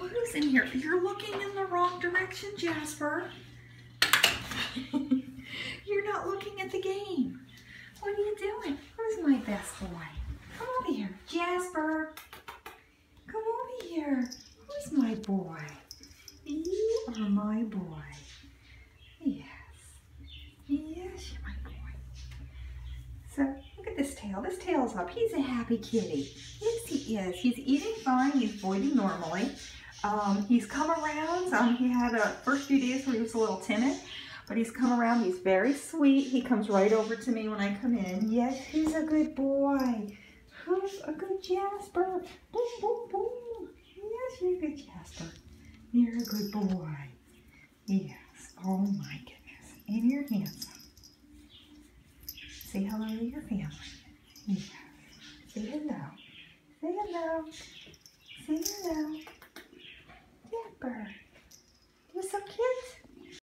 who's in here? You're looking in the wrong direction, Jasper. You're not looking at the game. What are you doing? Who's my best boy? Come over here. Jasper. Come over here. Who's my boy? You are my boy. Yes. Yes, you're my boy. So, look at this tail. This tail's up. He's a happy kitty. Yes, he is. He's eating fine. He's voiding normally. Um, he's come around. Um, he had a first few days where he was a little timid, but he's come around. He's very sweet. He comes right over to me when I come in. Yes, he's a good boy. Who's a good Jasper? Boom, boom, boom. Yes, you're a good Jasper. You're a good boy. Yes. Oh my goodness. And you're handsome. Say hello to your family. Yes. Say hello. Say hello. Say hello.